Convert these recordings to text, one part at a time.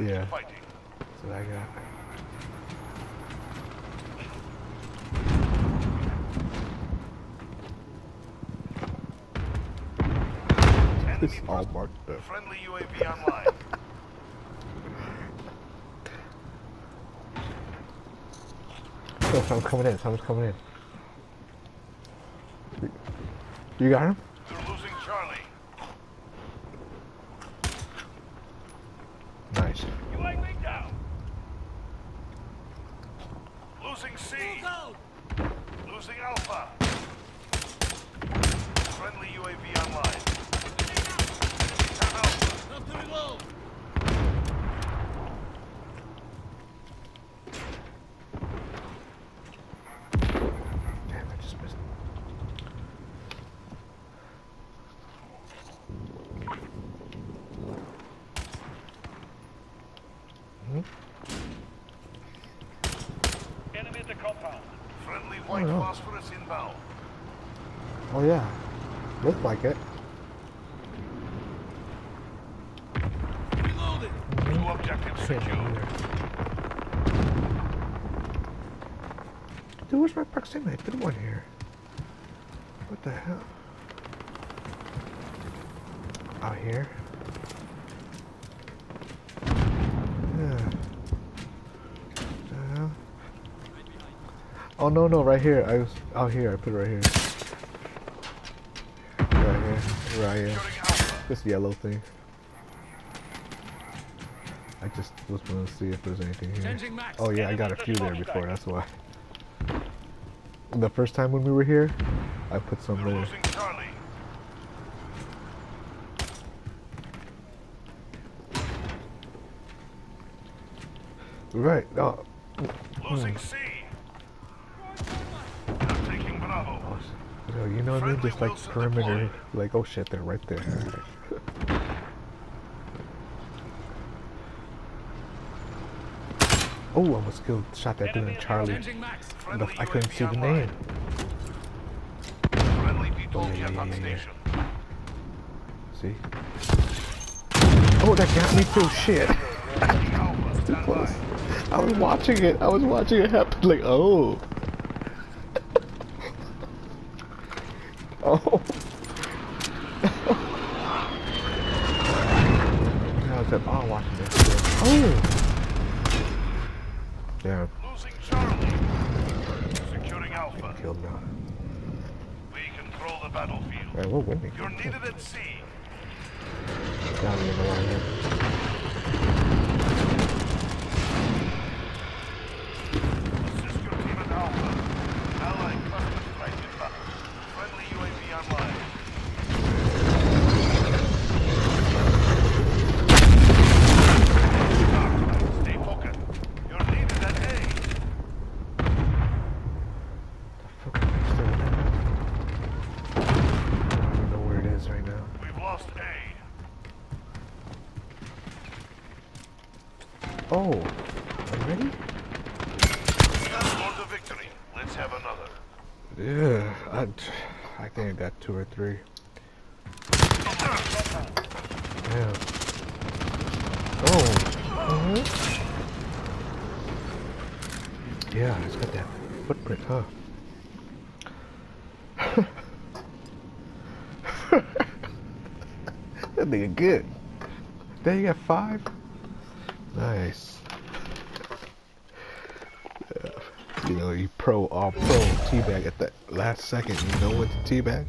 Friendly Yeah. fighting. That's what I got. Enemy It's all marked up. Friendly UAV online. Oh, someone's coming in. Someone's coming in. You got him? They're losing Charlie. Nice. UAV down. Losing C. Losing Alpha. Friendly UAV online. Tap Alpha. Damn, I just missed. Enemy at the compound. Friendly white no. phosphorus inbound. Oh yeah, looked like it. Two mm-hmm. objectives Shit, secured. over there. Dude, where's my proximity? I put one here. What the hell? Out here? Yeah. The hell? Oh no no right here. I was out here. I put it right here. Right here. Right here. This yellow thing. I just was going to see if there's anything here. Oh yeah, I got a few there before, that's why. The first time when we were here, I put some there. Right, oh, Losing C. you know what I mean? Just like perimeter, like oh shit, they're right there. Oh, I almost killed, shot that dude in Charlie. The- I couldn't see the name. Oh, yeah, yeah, yeah, yeah. See? Oh, that got me too. Shit. I was watching it. I was watching it happen. Like, oh. Oh. oh. I was oh, watching this. Oh. Yeah, Losing Charlie. Securing Alpha. killed now. We control the battlefield. Yeah, we're winning. You're needed at C. Down in the line here. Assist your team at Alpha. Allied cluster strike inbound. Friendly UAV online. Stay focused. You're needed at A. Fuck, I'm still in it. I don't even know where it is right now. We've lost A. Oh, already? For the victory. Let's have another. Yeah, I, I think I got two or three. Yeah. Oh. mhm. Yeah, it's got that footprint, huh? that nigga good. There you got five. Nice. Yeah. You pro, all pro teabag at the last second. You know what to teabag?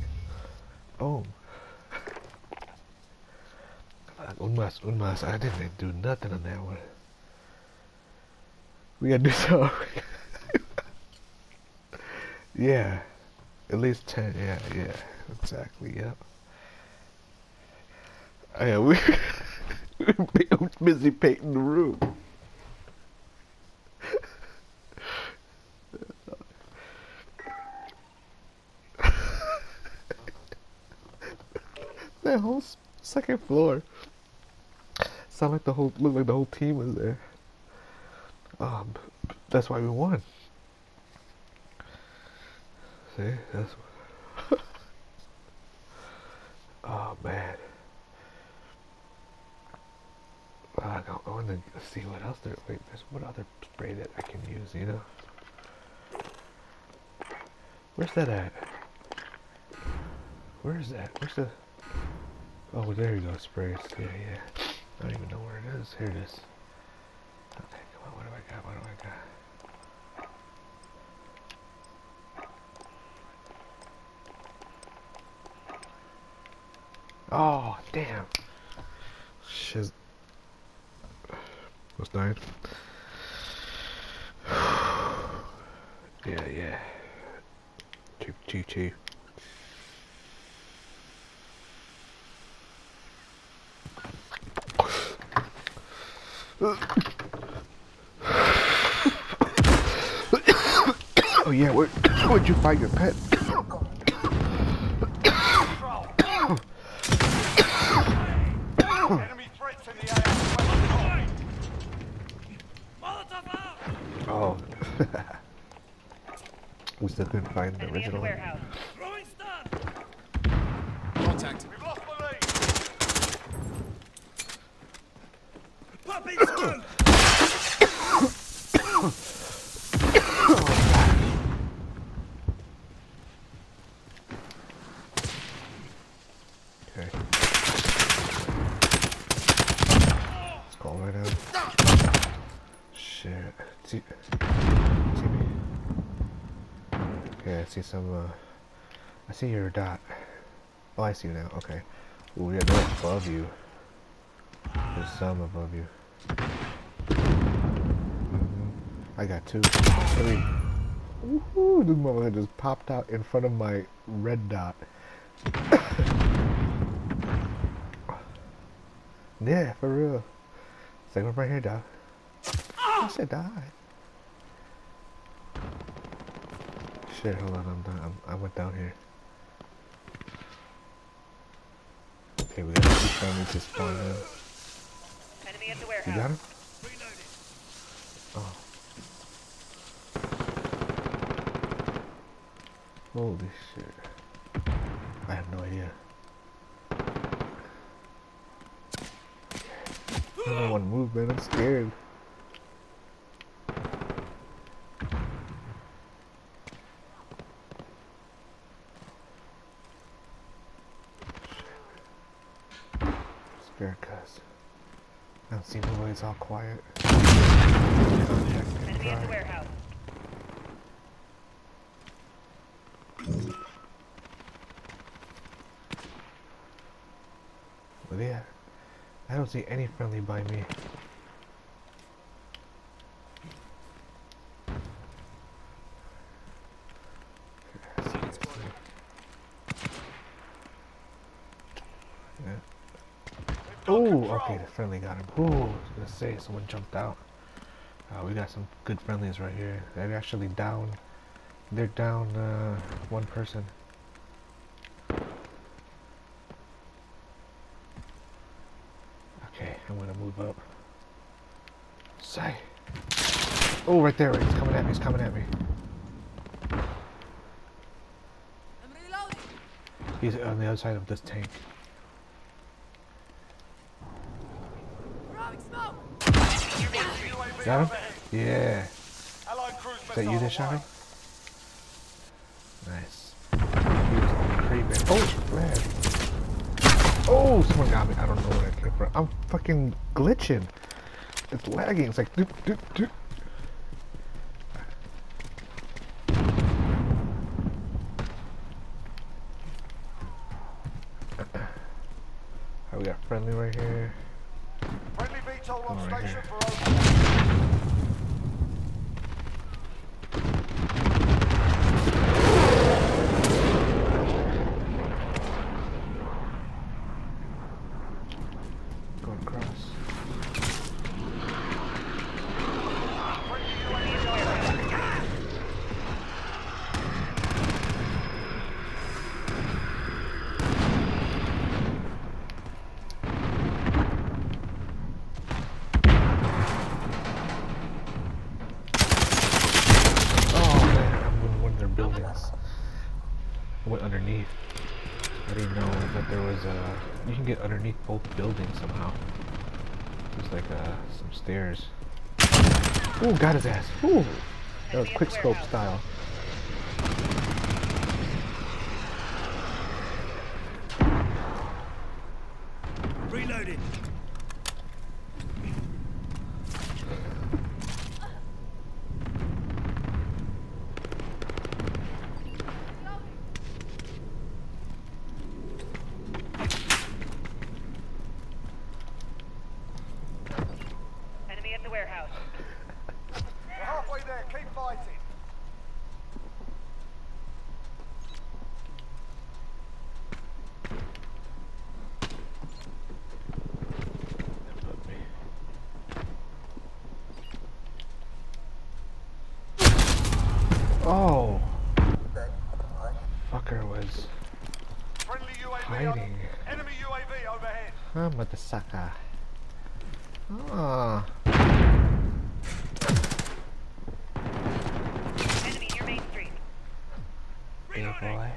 Oh. Unmas, unmas, I didn't do nothing on that one. We gotta do something. yeah. At least 10, yeah, yeah. Exactly, yep. Oh, yeah, we, we busy painting the room. that whole s- second floor. Sound like the whole looked like the whole team was there. Um, that's why we won. See, that's. oh man. I don't want to see what else there. Wait, there's what other spray that I can use, you know? Where's that at? Where is that? Where's the... Oh, there you go, sprays. Yeah, yeah. I don't even know where it is. Here it is. Okay, come on. What do I got? What do I got? Oh, damn. Shiz. What's nine? yeah, yeah. Two, two, two. Oh yeah, where, where'd you find your pet? Enemy threats in the AO. Oh. we still couldn't find the Enemy at the original. warehouse. Contact. We've lost the lead. Okay. Let's call right now. Shit. See, see me? Okay, I see some, uh, I see your dot. Oh, I see you now. Okay. Ooh, yeah, they're above you. There's some above you. Mhm. I got two. Three. Woohoo! This motherfucker just popped out in front of my red dot. yeah, for real. One right here, dog. I said die. Shit, hold on, I'm done. I'm, I went down here. Okay, we got two families to spawn now. Enemy at the You got him? Oh. Holy shit. I have no idea. I don't want to move, man. I'm. Scared, cuz. I don't see nobody. It's all quiet. Enemy at the warehouse. I don't see any friendly by me. Yeah. Oh, okay, the friendly got him. Ooh, I was gonna say someone jumped out. Uh, we got some good friendlies right here. They're actually down. They're down uh, one person. Okay, I'm gonna move up. Say. Oh, right there. He's coming at me. He's coming at me. He's on the other side of this tank. UAV Got him? Yeah. Is that you that shot? Nice. Creeping. Oh, man. Oh, someone got me. I don't know where that came from. I'm fucking glitching. It's lagging. It's like doop, doop, doop. Alright, we got friendly right here. Oh, right here. for overhead. Going across. Enemy at the warehouse. Oh man, I'm in one of their buildings. I went underneath. I didn't know that there was a. You can get underneath both buildings somehow. There's like uh, some stairs. Ooh, got his ass. Ooh. That was quick scope style. Reloading. Enemy at the warehouse. We're halfway there. Keep fighting. Oh. Fucker was Friendly UAV. hiding. Enemy UAV overhead. Ah, motherfucker. Ah. Enemy near Main Street. Yeah, boy.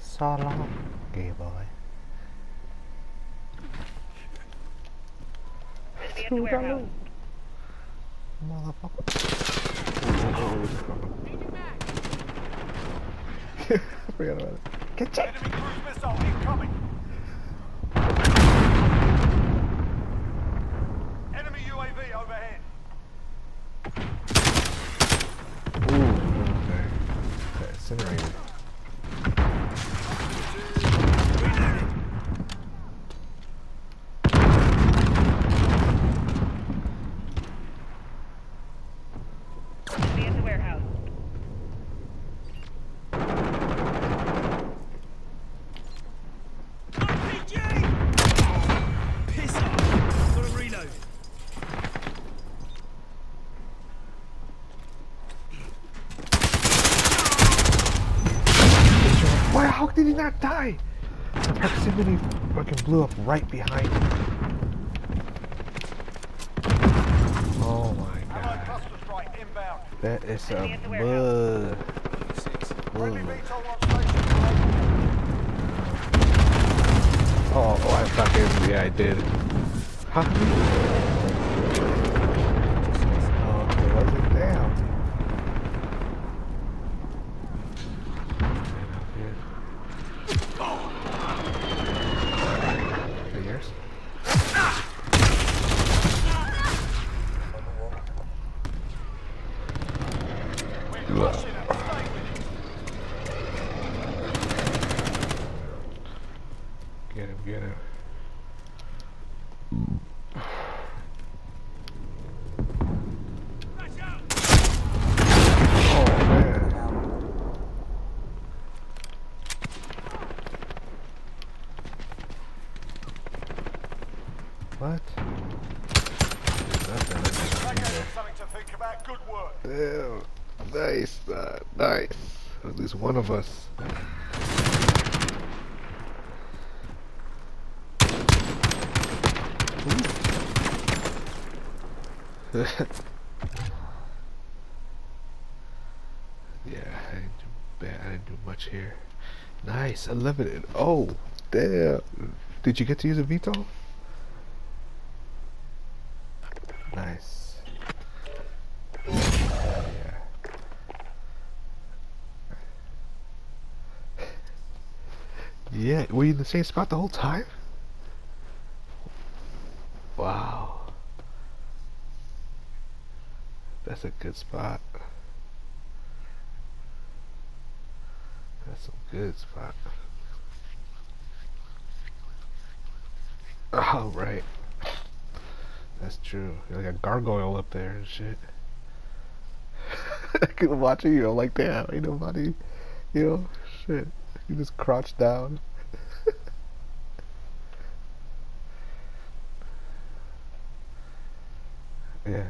So long, gay boy. Enemy the warehouse. Motherfucker. I forgot about it. Get checked. Enemy cruise missile incoming. Enemy UAV overhead. Ooh, okay. Got incinerated. Proximity fucking blew up right behind me. Oh my god. cluster strike inbound. That is a bug. Friendly Bug. VTOL on station. Oh, oh, I fucking, yeah, I did. Huh? Oh, okay, was it? Damn. Hey, yours? We're crushing it. Stay with it. Get him, get him. Oh, man. What? Nothing. That something to think about. Good work. Damn. Nice, uh, nice. At least one of us. yeah, I didn't do bad. I didn't do much here. Nice, I love it. Oh, damn. Did you get to use a VTOL? Nice. Yeah. Yeah, were you in the same spot the whole time? Wow. That's a good spot. That's a good spot. Oh, right. That's true. You're like a gargoyle up there and shit. Watching you, I'm like, damn, ain't nobody, you know, shit. You just crouch down. yeah.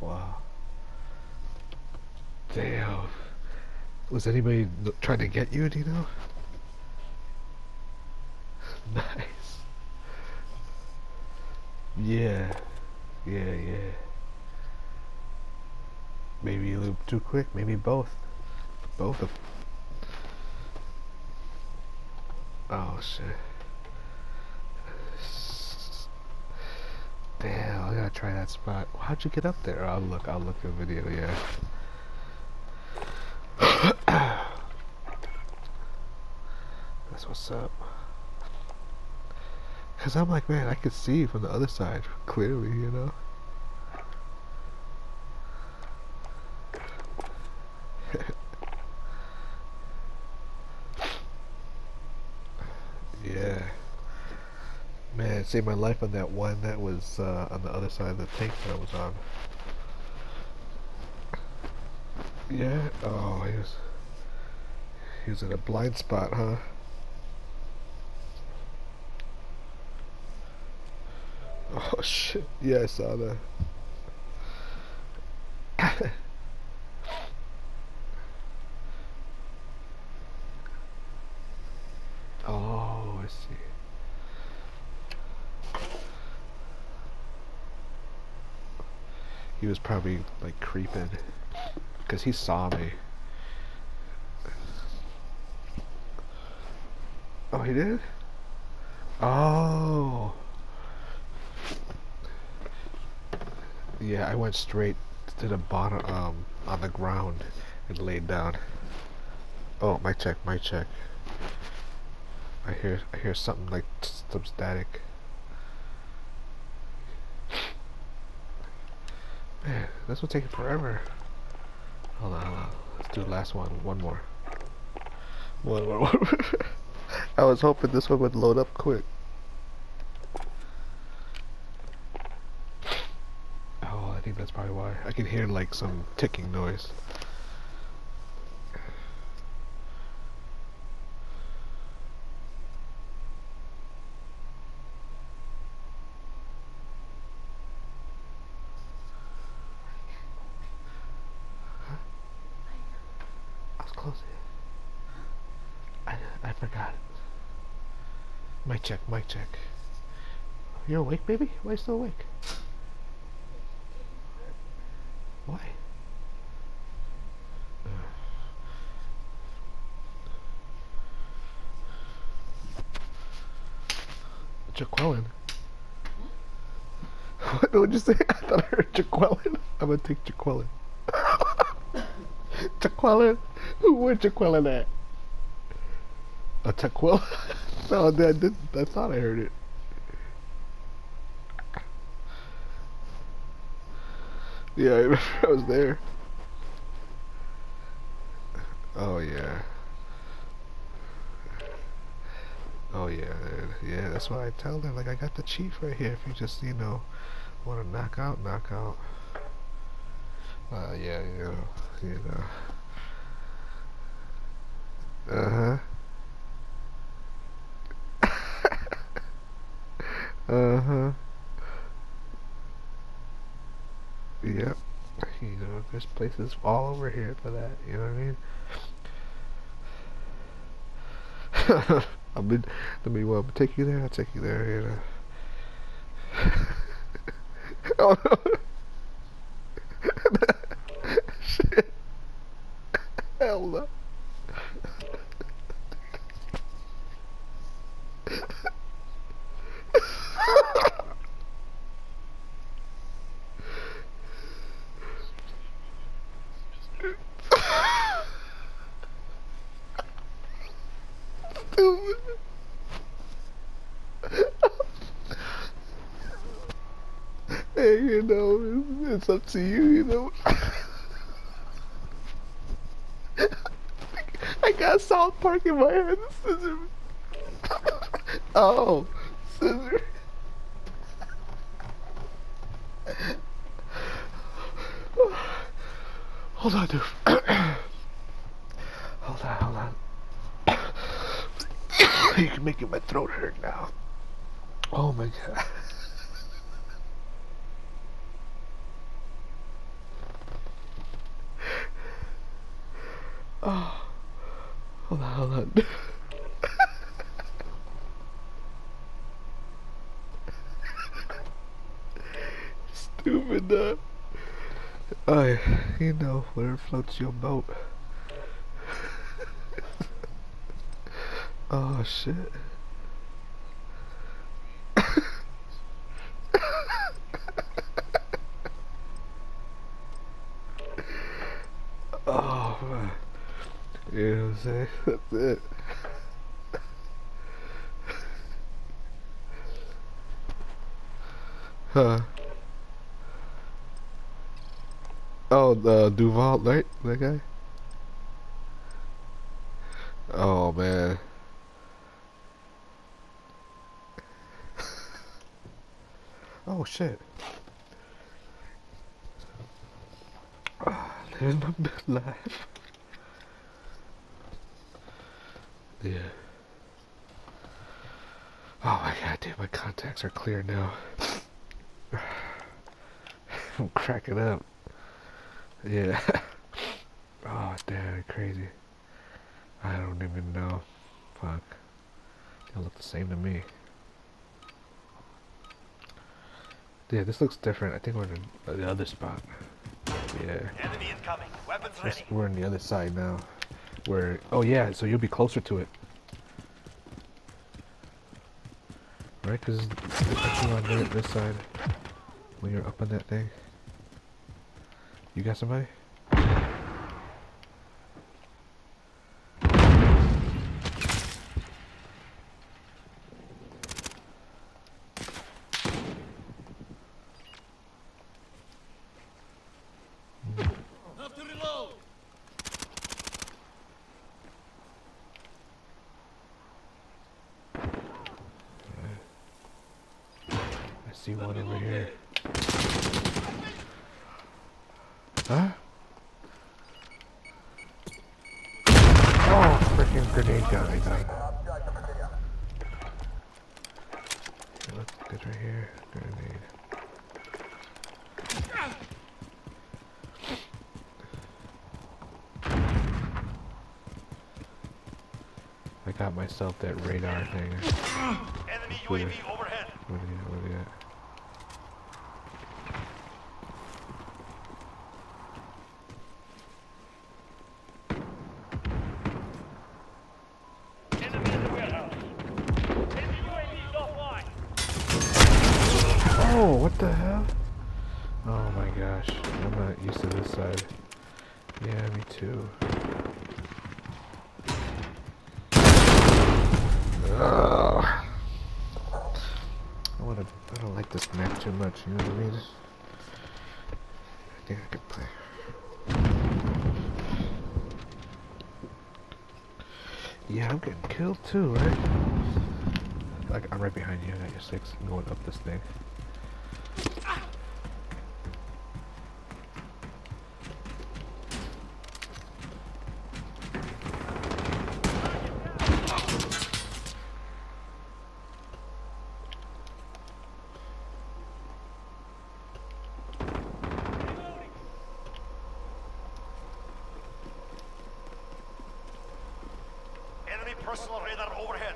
wow. Damn. Was anybody trying to get you, do you know? nice. Yeah. Yeah, yeah. Maybe you loop too quick. Maybe both. Both of. them. Oh shit. Damn, I gotta try that spot. How'd you get up there? I'll look. I'll look at video. Yeah. That's what's up. Cause I'm like, man, I could see from the other side clearly, you know. yeah. Man, saved my life on that one that was uh, on the other side of the tank that I was on. Yeah. Oh, he was. He was in a blind spot, huh? Oh shit! Yeah, I saw that. oh, I see. He was probably like creeping because he saw me. Oh, he did? Oh. Yeah, I went straight to the bottom, um, on the ground and laid down. Oh, my check, my check. I hear, I hear something like some static. Man, this will take forever. Hold on, hold on. Let's do the last one. One more. One more. One more. I was hoping this one would load up quick. Oh, I think that's probably why. I can hear like some ticking noise. I was close. I I forgot. Mic check. You're awake, baby? Why are you still awake? Why? Jaqueline. What would you say? I thought I heard Jaqueline. I'm gonna take Jaqueline. Jaqueline? Who where Jaqueline at? A Jaqueline? no, I didn't. I thought I heard it. Yeah, I remember I was there. Oh yeah. Oh yeah, yeah. That's why I tell them like I got the chief right here. If you just you know want to knock out, knock out. Uh, yeah, you know, you know. Uh huh. Uh huh. Yep. You know, there's places all over here for that. You know what I mean? I mean, let me well take you there. I'll take you there. You know. oh no! Shit! Hell no! Stupid. Hey, you know, it's, up to you, you know. I got South Park in my head. Scissor. oh, scissor. Hold on, dude. hold on, hold on. You're making my throat hurt now. Oh my god. Hold on, hold on. Stupid, uh. Oh, you know, where floats your boat. oh shit. oh man. You know what I'm saying? That's it. Huh. Oh, the Duval, right? That guy? Oh, man. oh, shit. There's my bed life. Yeah. Oh my god, dude, my contacts are clear now. I'm cracking up. Yeah. oh, damn, crazy. I don't even know. Fuck. They look the same to me. Yeah, this looks different. I think we're in the, the other spot. Yeah. Enemy incoming. Weapons ready. we're on the other side now. Where? Oh yeah, so you'll be closer to it, right? Because you on this side when you're up on that thing. You got somebody? Have to reload. I see one over here. Huh? Oh, freaking grenade gun! I got it. Okay, Let's get right here. Grenade. I got myself that radar thing. Enemy UAV overhead. What is it? What is it? Enemy in the warehouse. Enemy UAV is offline. Oh, what the hell? Oh my gosh, I'm not used to this side. Yeah, me too. Ugh. I wanna. I don't like this map too much. You know what I mean? I think I play. Yeah, I'm getting killed too, right? Like I'm right behind you. I got your six going up this thing. Enemy personal radar overhead.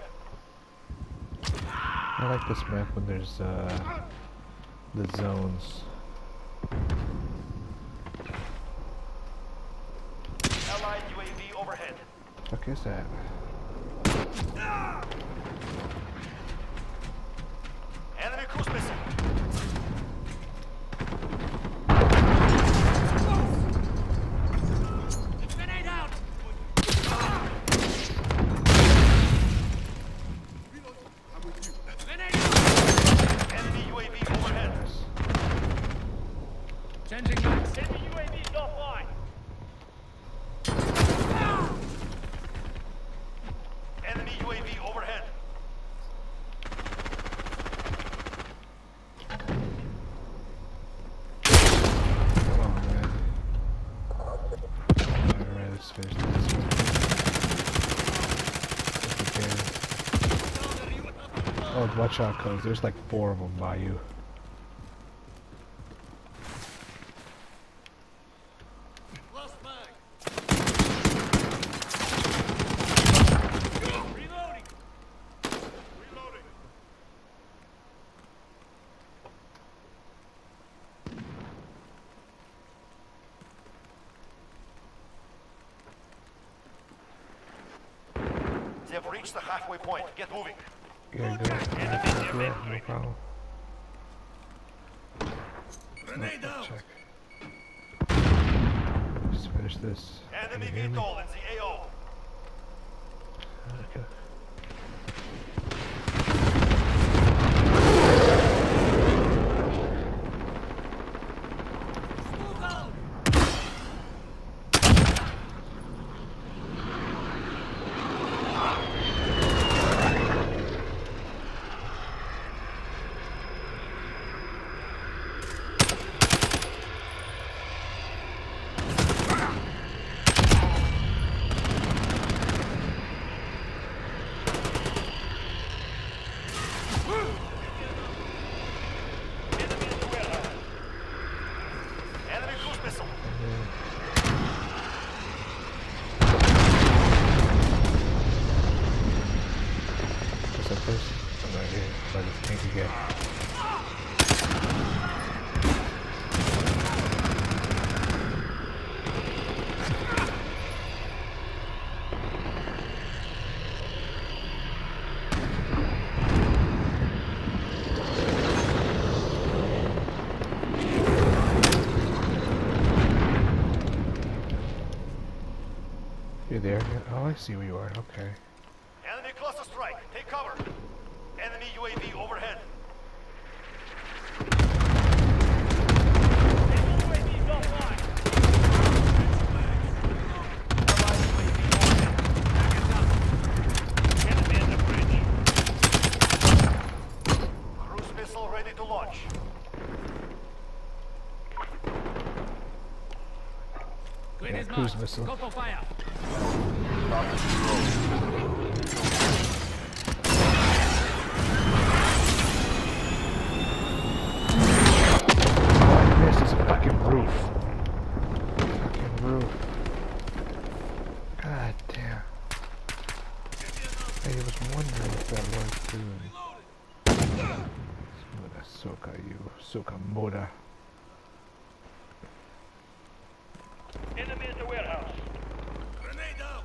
I like this map when there's uh, the zones. Allied UAV overhead. Fuck is that? hotshot codes. There's like four of them by you. They've the halfway point. Get moving. Yeah, yeah, no problem. Grenade out! Check. Just finish this. Enemy Can you hear me? VTOL in the AO. Okay. Move out! Enemy in the warehouse. Enemy cruise missile. What's that first? I'm right here. By this tank again. You're there? Yeah. Oh, I see where you are. Okay. Enemy cluster strike. Take cover. Enemy UAV overhead. Cruise missile ready to launch. Grenade cruise missile. Go for fire! Oh, I missed this fucking roof. Fucking roof. God damn. I was wondering what that was doing. Mura soka you, soka mura. Enemy in the warehouse. Grenade out!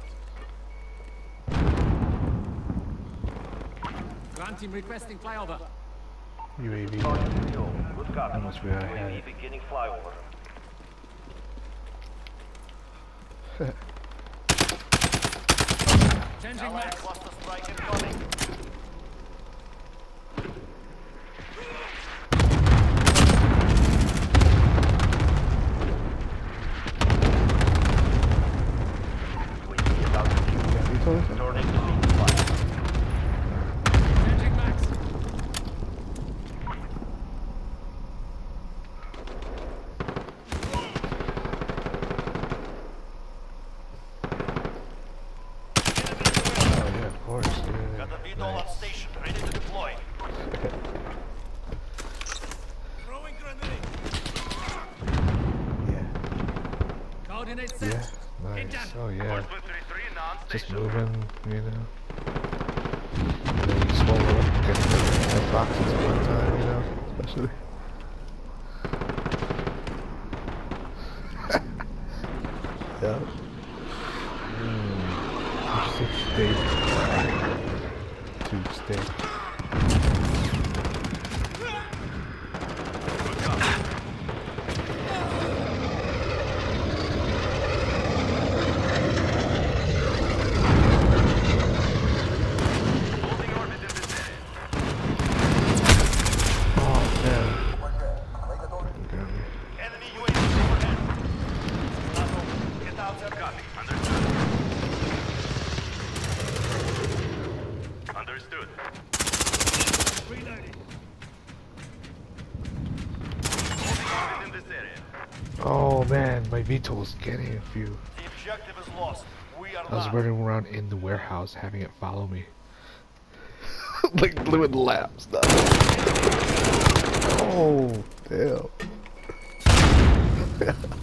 Ground team requesting flyover. UAV. Good copy. I must be I had it. beginning flyover. Changing Allied max. Ah! My getting a few. The objective is lost. We are I was running around in the warehouse having it follow me. like blue and lap. Oh, damn.